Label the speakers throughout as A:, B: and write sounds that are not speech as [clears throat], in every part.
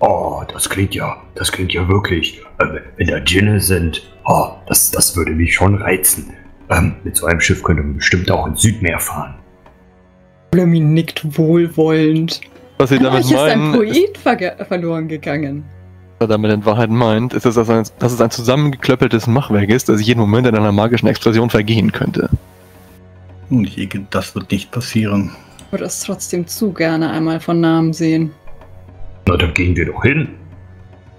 A: Oh, das klingt ja, das klingt ja wirklich. Äh, wenn da Djinne sind, oh, das, das würde mich schon reizen. Ähm, mit so einem Schiff könnte man bestimmt auch ins Südmeer fahren.
B: Blömi nickt wohlwollend.
C: Was Sie damit
B: Euch ist ein
C: meinen,
B: Poet verge- verloren gegangen.
C: was er damit in Wahrheit meint, ist, dass es ein, dass es ein zusammengeklöppeltes Machwerk ist, das jeden Moment in einer magischen Explosion vergehen könnte.
D: Nun, ich denke, das wird nicht passieren.
B: Ich würde es trotzdem zu gerne einmal von Namen sehen.
A: Na, dann gehen wir doch hin.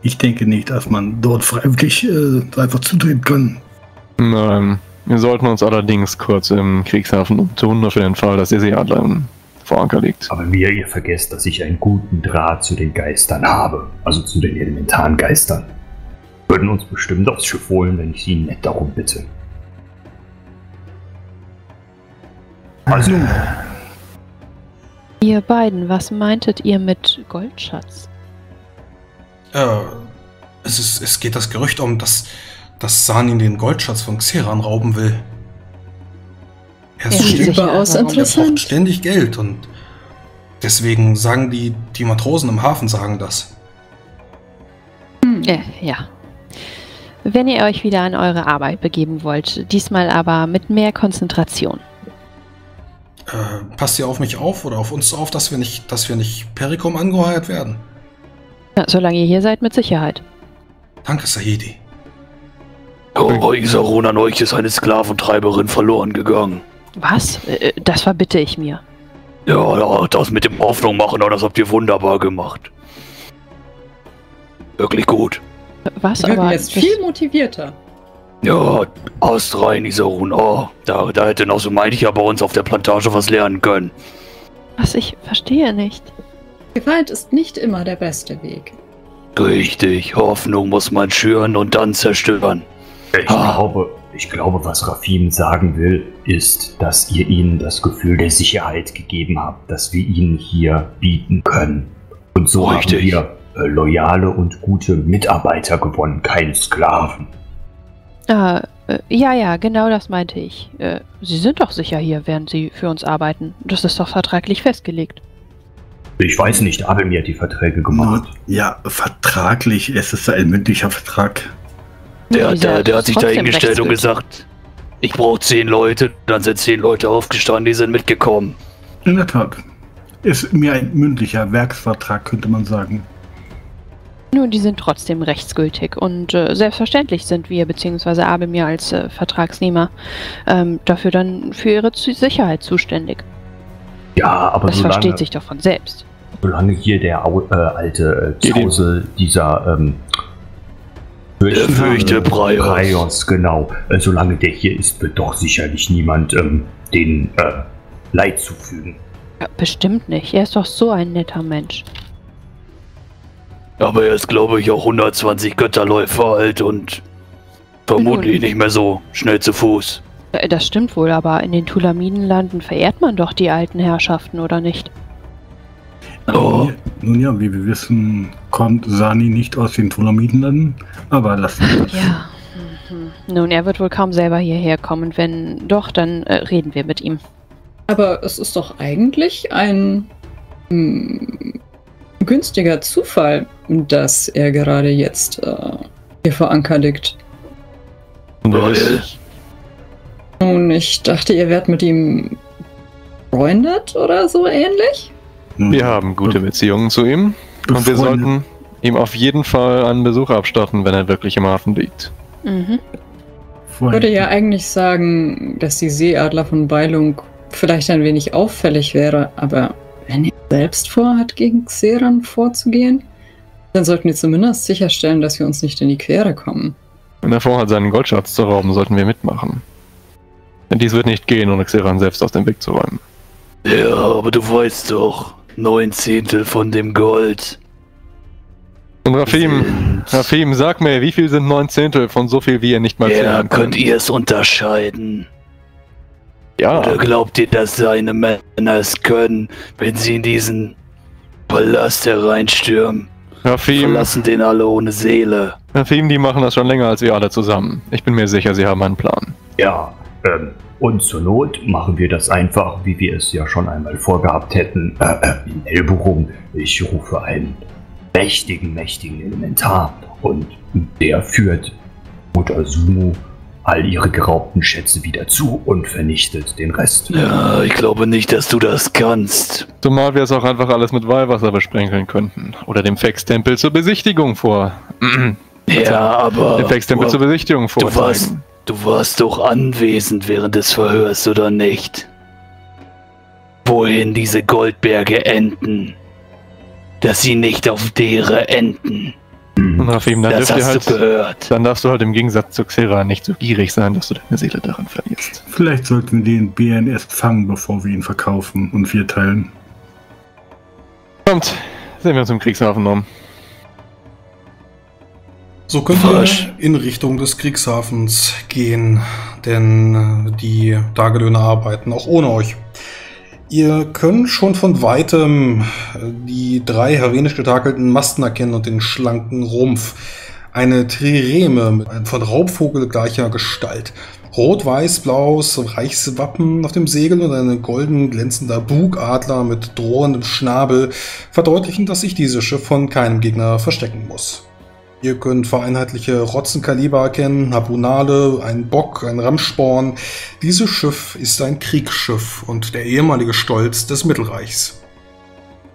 D: Ich denke nicht, dass man dort freiwillig äh, einfach zutreten kann.
C: Nein, wir sollten uns allerdings kurz im Kriegshafen umtun, nur für den Fall, dass der Seeadler im vor Anker liegt.
A: Aber mir, ihr vergesst, dass ich einen guten Draht zu den Geistern habe. Also zu den elementaren Geistern. Würden uns bestimmt aufs Schiff holen, wenn ich sie nett darum bitte. Also,
E: Ihr beiden, was meintet ihr mit Goldschatz?
F: Äh, es, ist, es geht das Gerücht um, dass, dass Sanin den Goldschatz von Xeran rauben will. Er, ist
E: Ja.
B: Überaus
E: warum?
F: er braucht
B: interessant.
F: ständig Geld und deswegen sagen die, die Matrosen im Hafen sagen das.
E: Äh, ja. Wenn ihr euch wieder an eure Arbeit begeben wollt, diesmal aber mit mehr Konzentration.
F: Äh, passt ihr auf mich auf oder auf uns auf, dass wir nicht, dass wir nicht Perikum angeheuert werden?
E: Ja, solange ihr hier seid, mit Sicherheit.
F: Danke, Sahidi.
G: Oh, Isarun, an euch ist eine Sklaventreiberin verloren gegangen.
E: Was? Äh, das verbitte ich mir.
G: Ja, ja, das mit dem Hoffnung machen, das habt ihr wunderbar gemacht. Wirklich gut.
E: Was
B: Wir
E: aber.
B: jetzt
E: das-
B: viel motivierter.
G: Ja, Ast rein, Isarun. Oh, da, da hätte noch so mancher bei uns auf der Plantage was lernen können.
E: was ich verstehe nicht.
B: Gewalt ist nicht immer der beste Weg.
G: Richtig, Hoffnung muss man schüren und dann zerstören.
A: ich
G: Ah.
A: glaube, ich glaube, was Rafim sagen will, ist, dass ihr ihnen das Gefühl der Sicherheit gegeben habt, dass wir ihnen hier bieten können. Und so
G: Richtig.
A: haben wir äh, loyale und gute Mitarbeiter gewonnen, keine Sklaven.
E: Ah, äh, ja, ja, genau das meinte ich. Äh, Sie sind doch sicher hier, während Sie für uns arbeiten. Das ist doch vertraglich festgelegt.
A: Ich weiß nicht, Abel mir hat die Verträge gemacht.
D: Ja, vertraglich, es ist ein mündlicher Vertrag.
G: Der,
E: Dieser
G: der, der hat sich da hingestellt und gesagt, ich brauche zehn Leute. Dann sind zehn Leute aufgestanden, die sind mitgekommen.
D: In der Tat. Ist mir ein mündlicher Werksvertrag, könnte man sagen.
E: Nun, die sind trotzdem rechtsgültig und äh, selbstverständlich sind wir bzw. Abelmir als äh, Vertragsnehmer ähm, dafür dann für ihre Zu Sicherheit zuständig.
A: Ja, aber
E: Das
A: solange,
E: versteht sich doch von selbst.
A: solange hier der au, äh, alte äh,
C: Die- die-
A: Zause dieser ähm,
G: Der Fürchte Breios.
A: Breios, genau. Äh, solange der hier ist, wird doch sicherlich niemand ähm, den äh, Leid zufügen.
E: Ja, bestimmt nicht. Er ist doch so ein netter Mensch.
G: Aber er ist, glaube ich, auch 120 Götterläufe alt und vermutlich nicht mehr so schnell zu Fuß.
E: Äh, Das stimmt wohl, aber in den Tulamidenlanden verehrt man doch die alten Herrschaften, oder nicht?
G: Oh.
D: Nun ja, wie wir wissen, kommt Sani nicht aus den Tulamidenlanden, aber lassen wir das.
E: Ja. Mhm. Nun, er wird wohl kaum selber hierher kommen. Wenn doch, dann äh, reden wir mit ihm.
B: Aber es ist doch eigentlich ein hm, günstiger Zufall, dass er gerade jetzt äh, hier vor Anker liegt.
C: Ist,
B: Und ich dachte, ihr wärt mit ihm befreundet oder so ähnlich?
D: Nun,
C: wir haben gute Beziehungen zu ihm und wir sollten ihm auf jeden Fall einen Besuch abstatten, wenn er wirklich im Hafen liegt.
E: Mhm.
B: Ich würde ja eigentlich sagen, dass die Seeadler von Beilung vielleicht ein wenig auffällig wäre, aber wenn er selbst vorhat, gegen Xeran vorzugehen, dann sollten wir zumindest sicherstellen, dass wir uns nicht in die Quere kommen.
C: Wenn er vorhat, seinen Goldschatz zu rauben, sollten wir mitmachen. Denn dies wird nicht gehen, ohne Xeran selbst aus dem Weg zu räumen.
G: Ja, aber du weißt doch, neun Zehntel von dem Gold.
C: Und Rafim, Rafim, sag mir, wie viel sind neun Zehntel von so viel, wie ihr nicht mal
G: Ja,
C: zählen
G: könnt
C: könnt?
G: ihr es unterscheiden?
C: Ja,
G: Oder glaubt ihr, dass seine Männer es können, wenn sie in diesen Palast hereinstürmen?
C: Rafim,
G: Verlassen den alle ohne Seele.
C: Rafim, die machen das schon länger als wir alle zusammen. Ich bin mir sicher, sie haben einen Plan.
A: Ja, ähm, und zur Not machen wir das einfach, wie wir es ja schon einmal vorgehabt hätten, äh, äh, in Elborum. Ich rufe einen mächtigen, mächtigen Elementar. Und der führt Mutter Sumo all ihre geraubten Schätze wieder zu und vernichtet den Rest.
G: Ja, ich glaube nicht, dass du das kannst.
C: Zumal wir es auch einfach alles mit Weihwasser besprenkeln könnten. Oder dem Fex-Tempel zur Besichtigung vor. [clears throat]
G: Ja, aber.
C: dem Fex-Tempel zur Besichtigung
G: du warst, du warst doch anwesend während des Verhörs, oder nicht? Wohin diese Goldberge enden. Dass sie nicht auf Dere enden.
C: Und Rafim, dann,
G: Das
C: dürft ihr
G: hast
C: halt,
G: du gehört.
C: dann darfst du halt im Gegensatz zu Xera nicht so gierig sein, dass du deine Seele daran verlierst.
D: Vielleicht sollten wir den Bären erst fangen, bevor wir ihn verkaufen und vierteilen.
C: Kommt, sehen wir uns im Kriegshafen um.
F: So könnt
G: Falsch.
F: ihr in Richtung des Kriegshafens gehen, denn äh, die Tagelöhner arbeiten auch ohne euch. Ihr könnt schon von weitem äh, die drei hellenisch getakelten Masten erkennen und den schlanken Rumpf. Eine Trireme mit von Raubvogel gleicher Gestalt. Rot-Weiß-Blaues Reichswappen auf dem Segel und ein golden glänzender Bugadler mit drohendem Schnabel verdeutlichen, dass sich dieses Schiff von keinem Gegner verstecken muss. Ihr könnt vereinheitliche Rotzenkaliber erkennen, Harpunale, ein Bock, ein Rammsporn. Dieses Schiff ist ein Kriegsschiff und der ehemalige Stolz des Mittelreichs.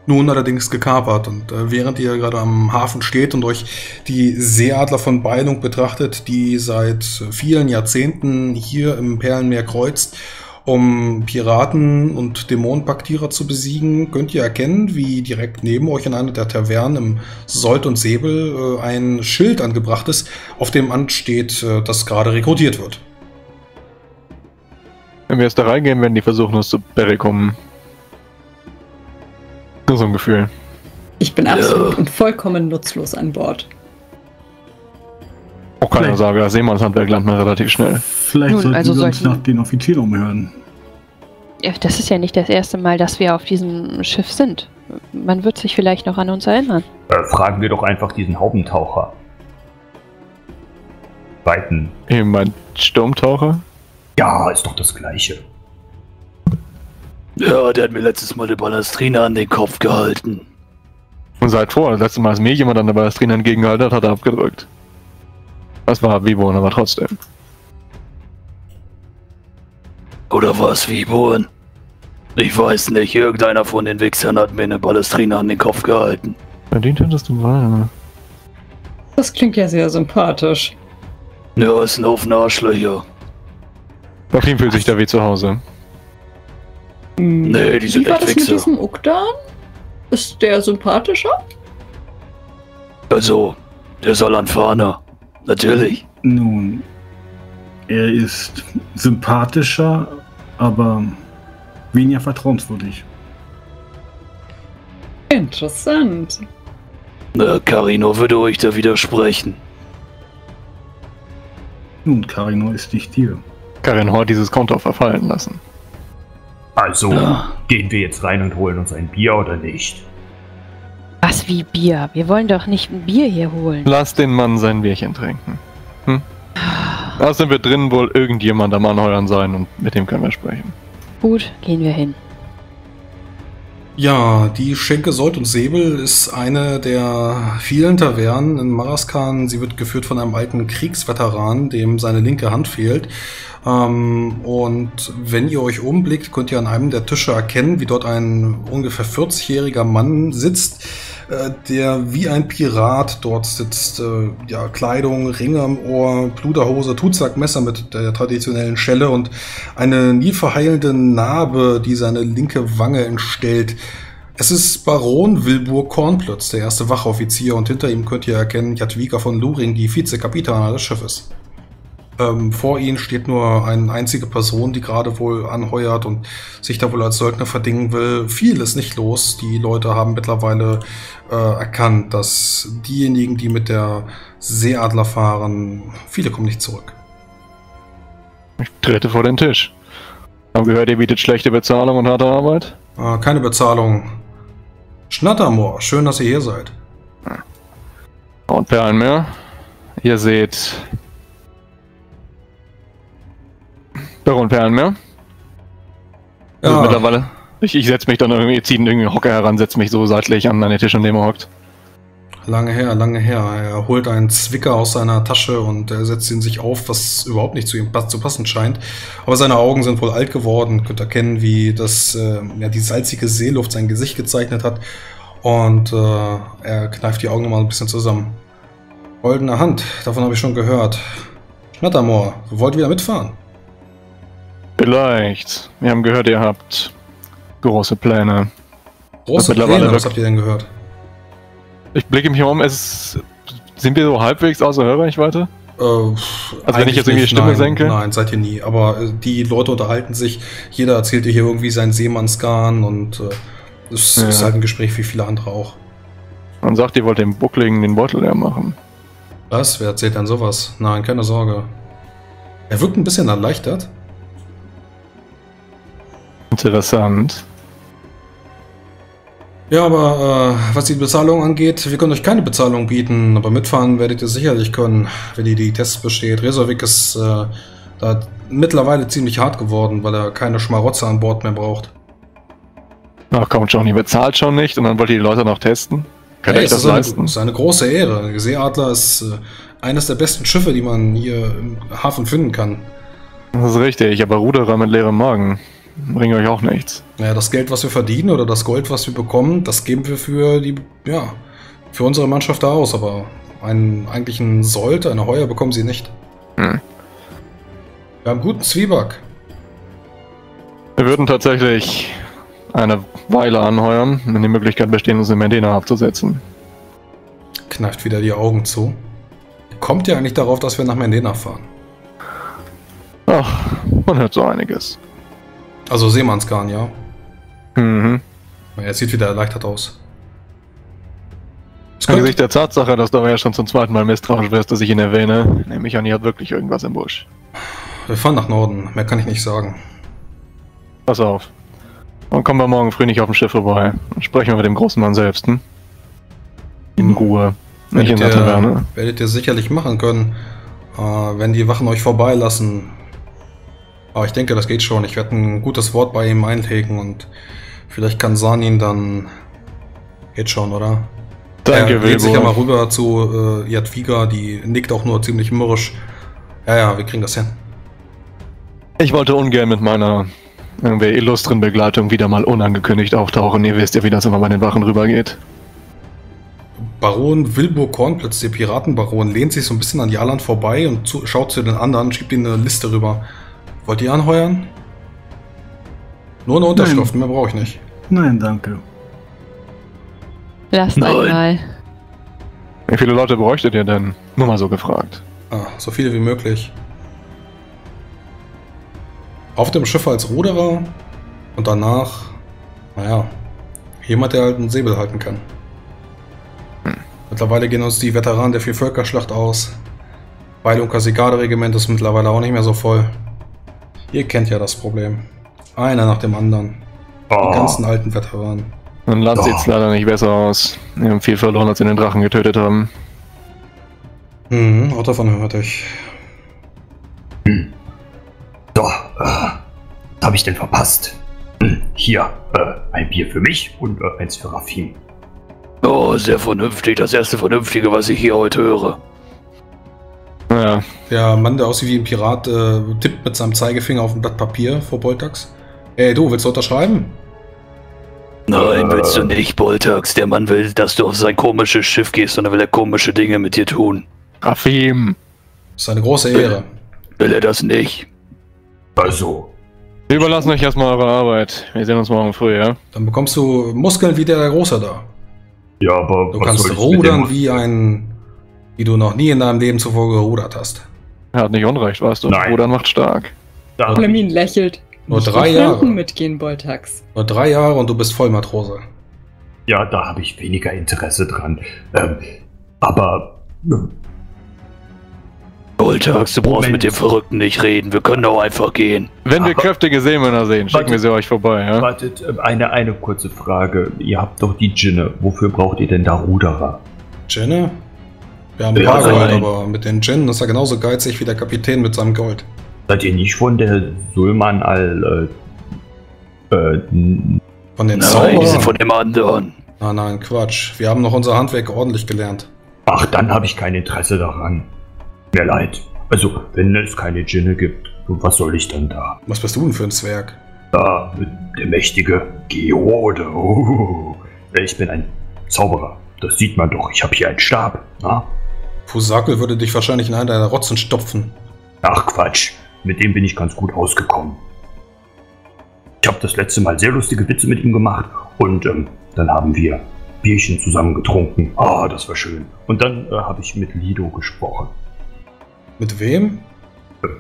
F: Nun allerdings gekapert und äh, während ihr gerade am Hafen steht und euch die Seeadler von Beilung betrachtet, die seit vielen Jahrzehnten hier im Perlenmeer kreuzt, um Piraten und Dämonenpaktierer zu besiegen, könnt ihr erkennen, wie direkt neben euch in einer der Tavernen im Sold und Säbel äh, ein Schild angebracht ist, auf dem ansteht, äh, dass gerade rekrutiert wird.
C: Wenn wir jetzt da reingehen, werden die versuchen, uns zu Berry kommen. Nur so ein Gefühl.
B: Ich bin absolut und vollkommen nutzlos an Bord.
C: Auch keine
D: Vielleicht.
C: Sorge, das Seemannshandwerk lernt man relativ schnell.
D: Vielleicht
E: Nun,
D: sollten
E: also
D: wir uns nach den Offizieren umhören.
E: Ja, Das ist ja nicht das erste Mal, dass wir auf diesem Schiff sind. Man wird sich vielleicht noch an uns erinnern.
A: Äh, fragen wir doch einfach diesen Haubentaucher. Weiten.
C: Eben mein Sturmtaucher.
A: Ja, ist doch das Gleiche.
G: Ja, der hat mir letztes Mal die Ballastrina an den Kopf gehalten.
C: Und seit vor, das letzte Mal, als mir jemand an der Ballastrina entgegengehalten hat, hat er abgedrückt. Das war Viborn, aber trotzdem.
G: Oder war es Viborn? Ich weiß nicht, irgendeiner von den Wichsern hat mir eine Ballastrina an den Kopf gehalten.
C: Verdient hättest du mal.
B: Das klingt ja sehr sympathisch.
G: Ja, ist ein Haufen Arschlöcher.
C: Auf ihn fühlt sich da wie zu Hause.
B: Hm,
G: Nee, die sind
B: Wie war
G: echt
B: das mit diesem Ukdan? Ist der sympathischer?
G: Also, der Salanfaner. Natürlich.
D: Nun, er ist sympathischer, aber weniger vertrauenswürdig.
B: Interessant.
G: Na, Carino würde euch da widersprechen.
D: Nun, Carino ist nicht hier.
C: Karin Hort dieses Konto verfallen lassen.
A: Also,
G: Ja.
A: gehen wir jetzt rein und holen uns ein Bier oder nicht?
E: Was wie Bier? Wir wollen doch nicht ein Bier hier holen.
C: Lass den Mann sein Bierchen trinken. Hm? Außerdem wird drinnen wohl irgendjemand am Anheuern sein und mit dem können wir sprechen.
E: Gut, gehen wir hin.
F: Ja, die Schenke Sold und Säbel ist eine der vielen Tavernen in Maraskan. Sie wird geführt von einem alten Kriegsveteran, dem seine linke Hand fehlt. Ähm, und wenn ihr euch umblickt, könnt ihr an einem der Tische erkennen, wie dort ein ungefähr 40-jähriger Mann sitzt, äh, der wie ein Pirat dort sitzt. Äh, ja, Kleidung, Ringe am Ohr, Pluderhose, Tutsackmesser mit der traditionellen Schelle und eine nie verheilende Narbe, die seine linke Wange entstellt. Es ist Baron Wilbur Kornplötz, der erste Wachoffizier, und hinter ihm könnt ihr erkennen Jadwiga von Luring, die Vizekapitana des Schiffes. Ähm, vor ihnen steht nur eine einzige Person, die gerade wohl anheuert und sich da wohl als Söldner verdingen will. Viel ist nicht los. Die Leute haben mittlerweile äh, erkannt, dass diejenigen, die mit der Seeadler fahren, viele kommen nicht zurück.
C: Ich trete vor den Tisch. Hab gehört, ihr bietet schlechte Bezahlung und harte Arbeit?
F: Äh, keine Bezahlung. Schnattermoor, schön, dass ihr hier seid.
C: Und Perlenmeer. Ihr seht. Baron Perlenmeer. Also mittlerweile. Ich, ich setze mich dann irgendwie, ziehe irgendwie einen Hocker heran, setze mich so seitlich an den Tisch, an dem er hockt.
F: Lange her, lange her. Er holt einen Zwicker aus seiner Tasche und er setzt ihn sich auf, was überhaupt nicht zu ihm zu passen scheint. Aber seine Augen sind wohl alt geworden. Könnt erkennen, wie das, äh, ja, die salzige Seeluft sein Gesicht gezeichnet hat. Und äh, er kneift die Augen nochmal ein bisschen zusammen. Goldene Hand, davon habe ich schon gehört. Schnattermoor, wollt ihr wieder mitfahren?
C: Vielleicht. Wir haben gehört, ihr habt große Pläne.
F: Große
C: mittlerweile
F: Pläne, was habt ihr denn gehört?
C: Ich blicke mich um, es sind wir so halbwegs außer Hörreichweite?
F: Äh,
C: Also wenn ich jetzt irgendwie die Stimme
F: nein,
C: senke?
F: Nein, seid ihr nie. Aber äh, die Leute unterhalten sich. Jeder erzählt dir hier irgendwie seinen Seemannsgarn und äh, es
C: Ja.
F: ist halt ein Gespräch wie viele andere auch.
C: Man sagt, ihr wollt dem Buckligen den Beutel leer machen.
F: Was? Wer erzählt denn sowas? Nein, keine Sorge. Er wirkt ein bisschen erleichtert.
C: Interessant.
F: Ja, aber äh, was die Bezahlung angeht, wir können euch keine Bezahlung bieten, aber mitfahren werdet ihr sicherlich können, wenn ihr die Tests besteht. Reservik ist äh, da mittlerweile ziemlich hart geworden, weil er keine Schmarotzer an Bord mehr braucht.
C: Ach komm schon, ihr bezahlt schon nicht und dann wollt ihr die Leute noch testen? Könnt ihr
F: Hey, es
C: das
F: ist eine,
C: leisten?
F: es ist eine große Ehre. Der Seeadler ist äh, eines der besten Schiffe, die man hier im Hafen finden kann.
C: Das ist richtig, aber Ruderer mit leerem Magen bringen euch auch nichts.
F: Naja, das Geld, was wir verdienen oder das Gold, was wir bekommen, das geben wir für die, ja, für unsere Mannschaft da aus, aber einen eigentlichen Sold, eine Heuer bekommen sie nicht.
C: Hm.
F: Wir haben guten Zwieback.
C: Wir würden tatsächlich eine Weile anheuern, wenn die Möglichkeit besteht, uns in Medina abzusetzen.
F: Kneift wieder die Augen zu. Kommt ihr eigentlich darauf, dass wir nach Mendena fahren?
C: Ach, man hört so einiges.
F: Also Seemannsgarn, ja.
C: Mhm.
F: Er sieht wieder erleichtert aus. Es
C: Angesichts
F: könnte,
C: der Tatsache, dass du aber ja schon zum zweiten Mal misstrauisch wirst, dass ich ihn erwähne, nehme ich an, ihr habt wirklich irgendwas im Busch.
F: wir fahren nach Norden, mehr kann ich nicht sagen.
C: Pass auf. Und kommen wir morgen früh nicht auf dem Schiff vorbei. Dann sprechen wir mit dem großen Mann selbst, hm? In
F: Hm.
C: Ruhe. Nicht in
F: Werdet
C: der
F: ihr,
C: Taverne.
F: werdet ihr sicherlich machen können, äh, wenn die Wachen euch vorbeilassen. Aber ich denke, das geht schon. Ich werde ein gutes Wort bei ihm einlegen und vielleicht kann Sanin dann. Geht schon, oder?
C: Danke,
F: er geht sich ja mal rüber zu äh, Jadwiga, die nickt auch nur ziemlich mürrisch. Ja, ja, wir kriegen das hin.
C: Ich wollte ungern mit meiner irgendwie illustren Begleitung wieder mal unangekündigt auftauchen. Ihr wisst ja, wie das immer bei den Wachen rübergeht.
F: Baron Wilbur Kornplitz, der Piratenbaron, lehnt sich so ein bisschen an Jalan vorbei und zu, schaut zu den anderen, schiebt ihnen eine Liste rüber. Wollt ihr anheuern? Nur eine Unterschrift, mehr brauche ich nicht.
D: Nein, danke.
E: Lasst
G: Nein.
E: einmal.
C: Wie viele Leute bräuchtet ihr denn? Nur mal so gefragt.
F: Ah, so viele wie möglich. Auf dem Schiff als Ruderer und danach, naja, jemand, der halt einen Säbel halten kann. Mittlerweile gehen uns die Veteranen der Viervölkerschlacht aus. Beilunker Sigarde-Regiment ist mittlerweile auch nicht mehr so voll. Ihr kennt ja das Problem. Einer nach dem anderen. Die
A: Oh,
F: ganzen alten Veteranen.
C: Ein Land
A: Doch.
C: sieht's leider nicht besser aus. Wir haben viel verloren, als wir den Drachen getötet haben.
F: Hm, auch davon hörte ich.
A: so, äh, was habe ich denn verpasst? Hm, Hier, äh, ein Bier für mich und äh, eins für Rafim.
G: Oh, sehr vernünftig. Das erste Vernünftige, was ich hier heute höre.
C: Naja,
F: Der Mann, der aussieht wie ein Pirat, äh, tippt mit seinem Zeigefinger auf ein Blatt Papier vor Boltax. Ey, du, willst du unterschreiben?
G: Nein, willst du nicht, Boltax. Der Mann will, dass du auf sein komisches Schiff gehst und er will er komische Dinge mit dir tun.
C: Rafim!
F: Das ist eine große Ehre.
G: Will er das nicht?
A: Also,
C: Wir überlassen euch erstmal eure Arbeit. Wir sehen uns morgen früh, ja?
F: Dann bekommst du Muskeln wie der Große da.
A: ja, aber
F: Du
A: was
F: kannst
A: soll ich mit
F: rudern
A: dem-
F: wie ein, wie du noch nie in deinem Leben zuvor gerudert hast.
C: Er hat nicht Unrecht, weißt du.
A: Nein.
C: Rudern macht stark.
B: Flamin
A: ich-
B: lächelt.
F: Nur
B: Nicht
F: drei Jahre.
B: Mitgehen, Boltax.
F: Nur drei Jahre und du bist Vollmatrose.
A: Ja, da habe ich weniger Interesse dran. Ähm, aber äh,
G: Boltax, du brauchst
A: Moment.
G: mit dem Verrückten nicht reden. Wir können auch einfach gehen.
C: Wenn wir
A: Aber-
C: kräftige Seemänner sehen, schicken
A: Warte.
C: wir sie euch vorbei, ja?
A: wartet, äh, eine, eine kurze Frage. Ihr habt doch die Djinne. Wofür braucht ihr denn da Ruderer?
F: Djinne? Wir haben ein
A: Ja,
F: paar Gold,
A: nein.
F: aber mit den Djinn ist er genauso geizig wie der Kapitän mit seinem Gold.
A: Seid ihr nicht von der Sulman al... Äh, äh,
F: Von den
G: Nein,
F: Zauberern.
G: die sind von dem anderen.
F: Ah nein, Quatsch. Wir haben noch unser Handwerk ordentlich gelernt.
A: Ach, dann habe ich kein Interesse daran. Mir leid. Also, wenn es keine Djinne gibt, was soll ich dann da?
F: Was bist du denn für ein Zwerg?
A: Da, der mächtige Geode. Oh, ich bin ein Zauberer. Das sieht man doch. Ich habe hier einen Stab. Na?
F: Fusakel würde dich wahrscheinlich in einen deiner Rotzen stopfen.
A: Ach Quatsch. Mit dem bin ich ganz gut ausgekommen. Ich habe das letzte Mal sehr lustige Witze mit ihm gemacht und ähm, dann haben wir Bierchen zusammen getrunken. Ah, das war schön. Und dann äh, habe ich mit Lido gesprochen.
F: Mit wem?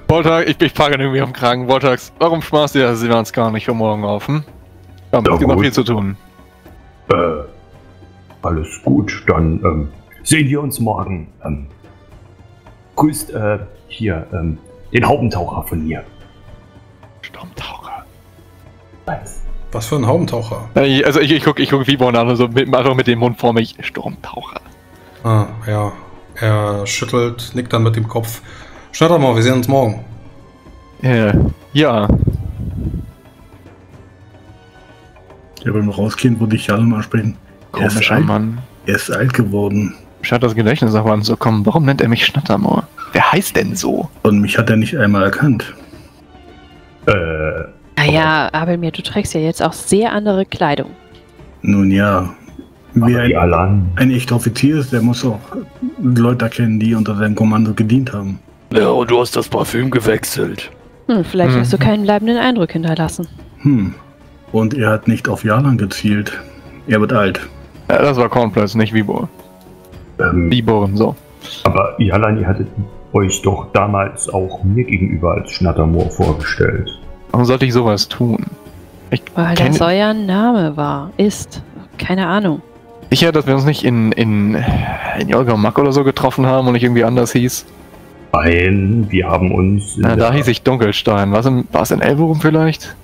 C: Voltax, ich, ich frage irgendwie am Kragen. Voltax, warum schmaßt ihr sie uns gar nicht für morgen auf? Hm? Ja,
A: Ja,
C: es gibt noch
A: gut.
C: viel zu tun.
A: Äh, alles gut. Dann ähm, sehen wir uns morgen. Ähm, grüßt äh, hier ähm, den Haubentaucher von mir.
C: Sturmtaucher.
F: Was für ein Haubentaucher?
C: Ich- Also ich, ich gucke ich guck Vibon an, also mit, einfach mit dem Mund vor mich. Sturmtaucher.
F: Ah, ja. Er schüttelt, nickt dann mit dem Kopf. Schnatter mal, wir sehen uns morgen.
C: Äh, ja.
D: Ja, beim Rausgehen würde ich Jalm ansprechen. Er ist,
C: Komischer
D: alt,
C: Mann.
D: er ist alt geworden.
C: Scheint das Gedächtnis auch anzukommen. Warum nennt er mich Schnattermoor? Wer heißt denn so?
D: Und mich hat er nicht einmal erkannt.
A: Äh,
E: Naja, Abelmir, du trägst ja jetzt auch sehr andere Kleidung.
D: Nun ja,
A: aber
D: wer
A: die
D: ein,
A: Alan.
D: ein echter Offizier ist, der muss auch Leute erkennen, die unter seinem Kommando gedient haben.
G: Ja, und du hast das Parfüm gewechselt.
E: Hm, vielleicht
C: Mhm.
E: hast du keinen bleibenden Eindruck hinterlassen.
D: Hm. Und er hat nicht auf Jalan gezielt. Er wird alt.
C: Ja, das war Cornplatz, nicht Vibor.
A: Ähm,
C: Viboren, so.
A: aber Jalan, ihr hattet euch doch damals auch mir gegenüber als Schnattermoor vorgestellt.
C: Warum sollte ich sowas tun? Ich
E: Weil das euer Name war, ist. Keine Ahnung.
C: Sicher, dass wir uns nicht in, in, in Jolga Mack oder so getroffen haben und nicht irgendwie anders hieß.
A: Nein, wir haben uns. in
C: Na, da hieß ich Dunkelstein. War es in, war es in Elverum vielleicht?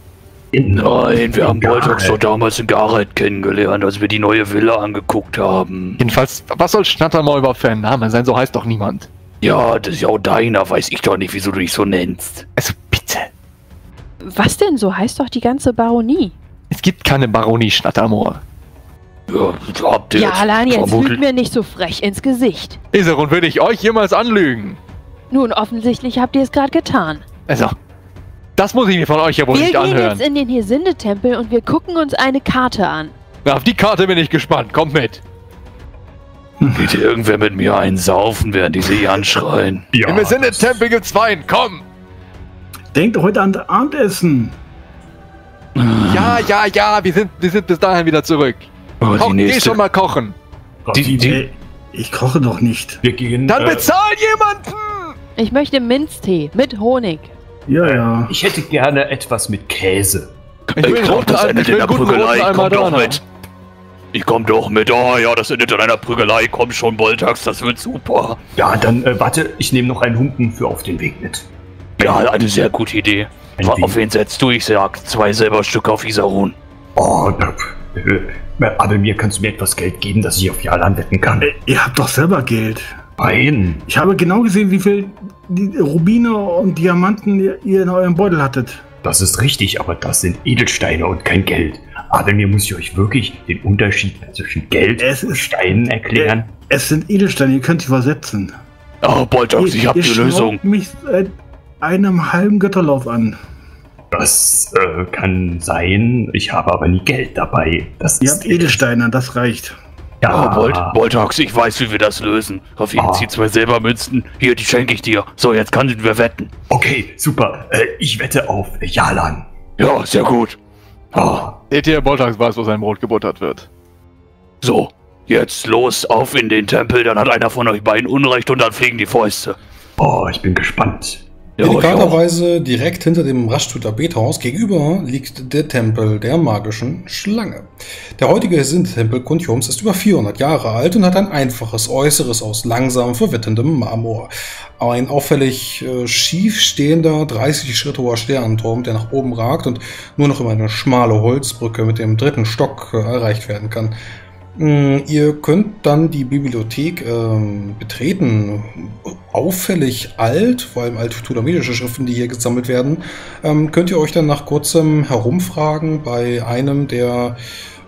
A: In-
G: Nein, wir haben. Boltox doch damals in Gareth kennengelernt, als wir die neue Villa angeguckt haben.
C: Jedenfalls, was soll Schnattermoor überhaupt für ein Name sein? So heißt doch niemand.
G: Ja, das ist ja auch deiner, weiß ich doch nicht, wieso du dich so nennst.
C: Also bitte.
E: Was denn? So heißt doch die ganze Baronie.
C: Es gibt keine Baronie Schnattermoor.
G: Ja, habt ihr
E: Ja,
G: jetzt
E: Alan, jetzt lügt mir nicht so frech ins Gesicht.
C: Iserun, will ich euch jemals anlügen?
E: Nun, offensichtlich habt ihr es gerade getan.
C: Also, das muss ich mir von euch ja wohl
E: wir
C: nicht
E: gehen
C: anhören.
E: jetzt in den Hirsinde-Tempel und wir gucken uns eine Karte an.
C: Na, auf die Karte bin ich gespannt. Kommt mit.
G: Geht hier irgendwer mit mir einen saufen, während die sie anschreien?
A: ja,
C: Im Sinne
A: das-
C: Tempel gibt's Wein. Komm.
D: Denkt heute an das Abendessen.
C: Ja, ja, ja. Wir sind, wir sind bis dahin wieder zurück.
G: Oh,
C: Koch,
G: die
C: geh schon mal kochen.
G: Die- die-
D: Ey, ich koche doch nicht.
A: Wir gehen.
C: Dann
A: äh,
C: bezahl jemanden.
E: Ich möchte Minztee mit Honig.
D: Ja, ja.
A: ich hätte gerne etwas mit Käse.
C: Ich
G: Ich
C: will
G: glaub, das endet in
C: guten
G: Prügelei. Ich komm doch mit. Ich komm doch mit. Oh ja, das endet in einer Prügelei. Komm schon, Boltax, das wird super.
A: Ja, dann äh, warte, ich nehme noch einen Humpen für auf den Weg mit.
G: Ja, eine sehr gute Idee.
A: Ein
G: Auf
A: Ding.
G: wen setzt du? Ich sag zwei Silberstücke auf Isarun.
A: Oh, äh, äh, aber mir kannst du mir etwas Geld geben, dass ich auf Jalan wetten kann.
D: Ey, ihr habt doch selber Geld.
A: Nein.
D: Ich habe genau gesehen, wie viel Rubine und Diamanten ihr- in eurem Beutel hattet.
A: Das ist richtig, aber das sind Edelsteine und kein Geld. Aber mir muss ich euch wirklich den Unterschied zwischen Geld
D: Es
A: und Steinen erklären.
D: Es sind Edelsteine, ihr könnt sie versetzen.
G: Oh, Boltax, ich hab die Lösung.
D: mich seit einem halben Götterlauf an.
A: Das äh, kann sein, ich habe aber nie Geld dabei. Das
D: Ihr
A: ist
D: habt Edelsteine, das reicht.
A: Ja,
G: Oh, Bolt, Boltax, ich weiß, wie wir das lösen. Auf jeden
A: Ah.
G: Fall zwei Silbermünzen. Hier, die schenke ich dir. So, jetzt können wir wetten.
A: Okay, super. Äh, ich wette auf Jalan.
G: Ja, sehr gut.
A: Oh,
C: Seht ihr, Boltax weiß, wo sein Brot gebuttert wird.
G: So, jetzt los, auf in den Tempel. Dann hat einer von euch beiden Unrecht und dann fliegen die Fäuste.
A: oh, ich bin gespannt.
F: Delikaterweise direkt hinter dem Raschtuter Bethaus gegenüber liegt der Tempel der magischen Schlange. Der heutige Sint-Tempel Kuntiums ist über 400 Jahre alt und hat ein einfaches Äußeres aus langsam verwitterndem Marmor. Ein auffällig äh, schief stehender, 30 Schritt hoher Sternenturm, der nach oben ragt und nur noch über eine schmale Holzbrücke mit dem dritten Stock äh, erreicht werden kann. Mm, Ihr könnt dann die Bibliothek ähm, betreten. Auffällig alt, vor allem altptolemidische Schriften, die hier gesammelt werden. Ähm, könnt ihr euch dann nach kurzem Herumfragen bei einem der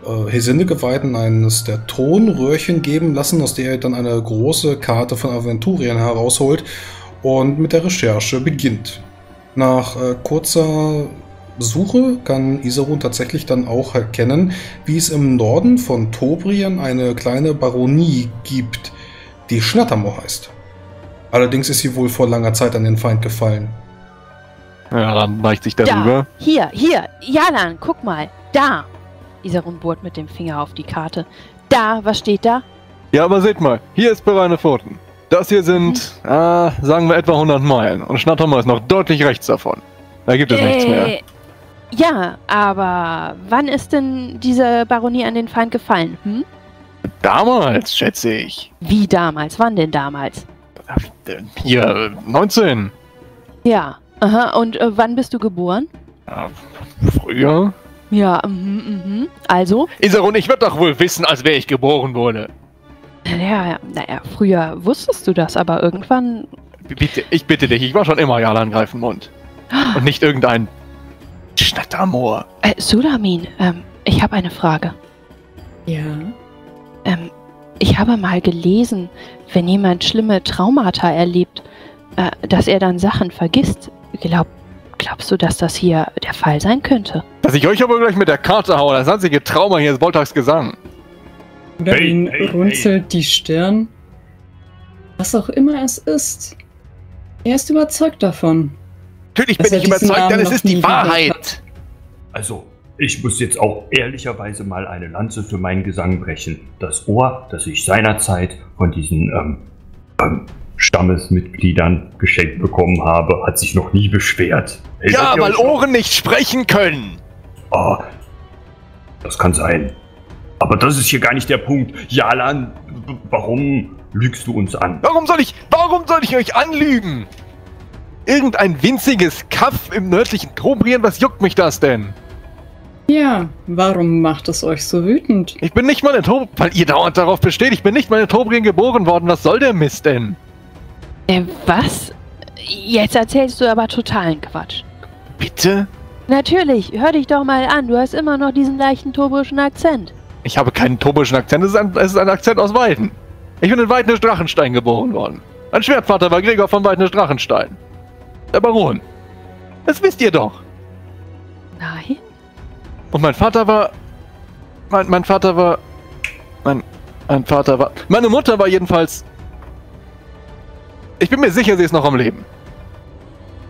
F: äh, Hesindegeweihten eines der Tonröhrchen geben lassen, aus der er dann eine große Karte von Aventurien herausholt und mit der Recherche beginnt. Nach äh, kurzer Suche kann Isarun tatsächlich dann auch erkennen, wie es im Norden von Tobrien eine kleine Baronie gibt, die Schnattermoor heißt. Allerdings ist sie wohl vor langer Zeit an den Feind gefallen.
C: Ja, dann neigt sich darüber.
E: Da, hier, hier, Jalan, guck mal, da. Isarun bohrt mit dem Finger auf die Karte. Da, was steht da?
C: Ja, aber seht mal, hier ist Bereine Pfoten. Das hier sind,
E: Mhm.
C: äh, sagen wir etwa 100 Meilen. Und Schnattermoor ist noch deutlich rechts davon. Da gibt es nichts mehr.
E: Ja, aber wann ist denn diese Baronie an den Feind gefallen? Hm?
C: Damals, schätze ich.
E: Wie damals? Wann denn damals?
C: Hier, äh, 19.
E: Ja. Aha, und äh, wann bist du geboren?
C: Ja, früher?
E: Ja, mhm, mhm. Also?
C: Isarun, ich werd doch wohl wissen, als wer ich geboren wurde.
E: Ja, ja, naja, früher wusstest du das, aber irgendwann.
C: Bitte, ich bitte dich, ich war schon immer Jalan Greifenmund. Und nicht irgendein Schnattermoor.
E: Äh, Sulamin, ähm, ich habe eine Frage.
B: Ja.
E: Ähm, ich habe mal gelesen, wenn jemand schlimme Traumata erlebt, äh, dass er dann Sachen vergisst. Glaub, glaubst du, dass das hier der Fall sein könnte?
C: Dass ich euch aber gleich mit der Karte haue, das einzige Trauma hier ist Voltags Gesang.
B: Sulamin
A: Hey, hey,
B: runzelt die Stirn. Was auch immer es ist. Er ist überzeugt davon.
C: Natürlich bin ich überzeugt, denn es ist die Wahrheit.
A: Also, ich muss jetzt auch ehrlicherweise mal eine Lanze für meinen Gesang brechen. Das Ohr, das ich seinerzeit von diesen ähm, ähm, Stammesmitgliedern geschenkt bekommen habe, hat sich noch nie beschwert. Erinnert
C: Ja, weil? Ohren nicht sprechen können.
A: Oh, das kann sein. Aber das ist hier gar nicht der Punkt. Jalan, warum lügst du uns an?
C: Warum soll ich, warum soll ich euch anlügen? Irgendein winziges Kaff im nördlichen Tobrien, was juckt mich das denn?
B: Ja, warum macht es euch so wütend?
C: Ich bin nicht mal in Tobrien, weil ihr dauernd darauf besteht, ich bin nicht mal in Tobrien geboren worden, was soll der Mist denn?
E: Äh, was? Jetzt erzählst du aber totalen Quatsch.
C: Bitte?
E: Natürlich, hör dich doch mal an, du hast immer noch diesen leichten tobrischen Akzent.
C: Ich habe keinen tobrischen Akzent, es ist ein, es ist ein Akzent aus Weiden. Ich bin in Weidnisch-Drachenstein geboren worden. Mein Schwertvater war Gregor von Weidnisch-Drachenstein. Der Baron. Das wisst ihr doch.
E: Nein?
C: Und mein Vater war. Mein, mein Vater war. Mein, mein Vater war. Meine Mutter war jedenfalls. Ich bin mir sicher, sie ist noch am Leben.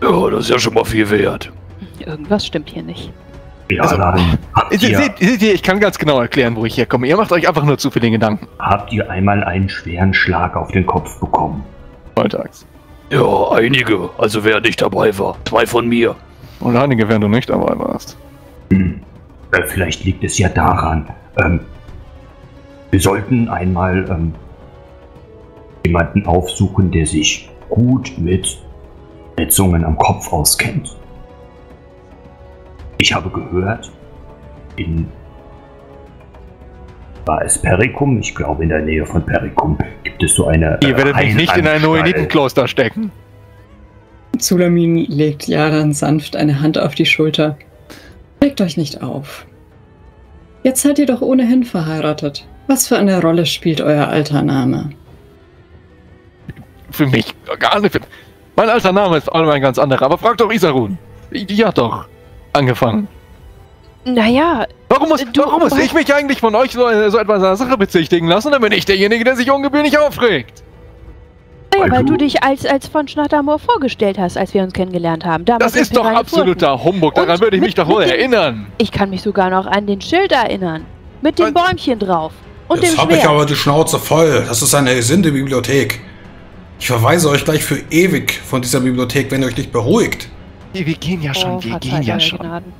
G: Ja, das ist ja schon mal viel wert.
E: Irgendwas stimmt hier nicht.
A: Jalan, habt,
C: Sie,
A: ihr,
C: seht, seht ihr, ich kann ganz genau erklären, wo ich herkomme. Ihr macht euch einfach nur zu viele Gedanken.
A: habt ihr einmal einen schweren Schlag auf den Kopf bekommen?
C: Freitags.
G: Ja, einige. Also wer nicht dabei war. Zwei von mir.
C: Und einige, wenn du nicht dabei warst.
A: Hm. Äh, vielleicht liegt es ja daran. Ähm, wir sollten einmal ähm, jemanden aufsuchen, der sich gut mit Verletzungen am Kopf auskennt. Ich habe gehört, in war es Perikum? Ich glaube, in der Nähe von Perikum gibt es so eine.
C: Ihr werdet mich nicht in ein. Noenitenkloster stecken.
B: Zulamin legt Jalan sanft eine Hand auf die Schulter. Regt euch nicht auf. Jetzt seid ihr doch ohnehin verheiratet. Was für eine Rolle spielt euer alter Name?
C: Für mich gar nicht. Mein alter Name ist allem ein ganz anderer, aber fragt doch Isarun. Die, die hat doch angefangen.
E: Naja,
C: Warum muss,
E: Du-
C: warum muss ich mich eigentlich von euch so, so etwas einer Sache bezichtigen lassen? Dann bin ich derjenige, der sich ungebührlich aufregt.
E: naja
A: Weil
E: weil
A: du-
E: du dich als, als von Schnattermoor vorgestellt hast, als wir uns kennengelernt haben. Damals
C: Das ist doch absoluter Humbug. Daran
E: Und
C: würde ich mich
E: mit-
C: doch wohl erinnern.
E: Ich kann mich sogar noch an den Schild erinnern. Mit dem
C: Und-
E: Bäumchen drauf. Und
F: Jetzt
E: dem
F: habe ich
E: Schwert.
F: aber die Schnauze voll. Das ist eine Sinde-Bibliothek. Ich verweise euch gleich für ewig von dieser Bibliothek, wenn ihr euch nicht beruhigt.
C: Wir, wir gehen ja schon,
E: Oh,
C: wir gehen ja schon.
E: Gnaden.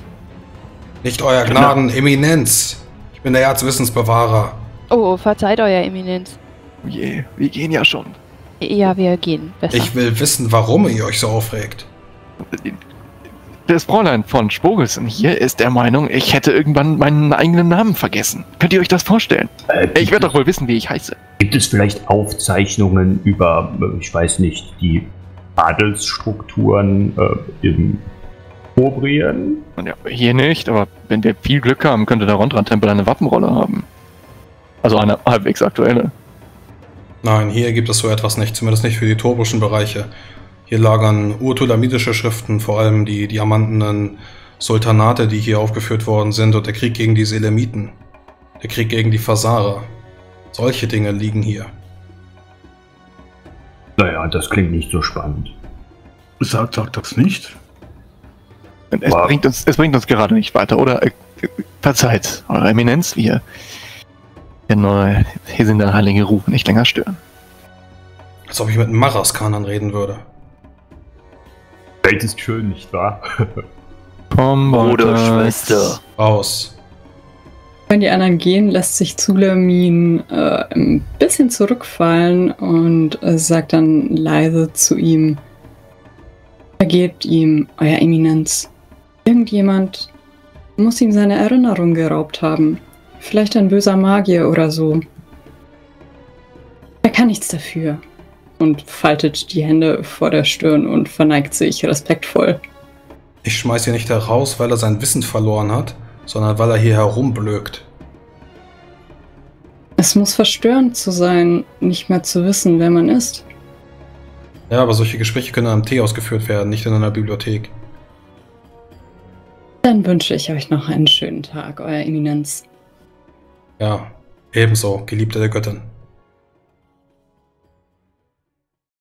F: Nicht euer Gnaden, Eminenz. Ich bin der Erzwissensbewahrer.
E: Oh, verzeiht euer Eminenz.
C: Oh je, wir gehen ja schon.
E: Ja, wir gehen. Besser.
F: Ich will wissen, warum ihr euch so aufregt.
C: Das Fräulein von Spogelsen hier ist der Meinung, ich hätte irgendwann meinen eigenen Namen vergessen. Könnt ihr euch das vorstellen?
A: Äh,
C: Ich werde doch wohl wissen, wie ich heiße.
A: Gibt es vielleicht Aufzeichnungen über, äh, ich weiß nicht, die Adelsstrukturen äh, im Obrien?
C: Ja, hier nicht, aber wenn wir viel Glück haben, könnte der Rondran-Tempel eine Wappenrolle haben. Also eine halbwegs aktuelle.
F: Nein, hier gibt es so etwas nicht, zumindest nicht für die torbischen Bereiche. Hier lagern urtulamidische Schriften, vor allem die diamantenen Sultanate, die hier aufgeführt worden sind, und der Krieg gegen die Selemiten. Der Krieg gegen die Fasara. Solche Dinge liegen hier.
A: Naja, das klingt nicht so spannend.
D: Sagt, sagt das nicht.
C: Es, bringt uns, es bringt uns gerade nicht weiter, oder? Äh, Verzeiht, Eure Eminenz, wir, wir, nur, hier sind der heilige Ruf nicht länger stören.
F: Als ob ich mit einem Maraskanern reden würde.
A: Welt ist schön, nicht wahr? [laughs]
C: Komm,
G: Bruder. Schwester.
F: Raus.
B: Wenn die anderen gehen, lässt sich Zulamin äh, ein bisschen zurückfallen und äh, sagt dann leise zu ihm: Vergebt ihm, Euer Eminenz. Irgendjemand muss ihm seine Erinnerung geraubt haben. Vielleicht ein böser Magier oder so. Er kann nichts dafür. Und faltet die Hände vor der Stirn und verneigt sich respektvoll.
F: Ich schmeiß ihn nicht heraus, weil er sein Wissen verloren hat, sondern weil er hier herumblökt.
B: Es muss verstörend zu sein, nicht mehr zu wissen, wer man ist.
F: Ja, aber solche Gespräche können am Tee ausgeführt werden, nicht in einer Bibliothek.
B: Dann wünsche ich euch noch einen schönen Tag, Euer Eminenz.
F: Ja, ebenso, Geliebte der Göttin.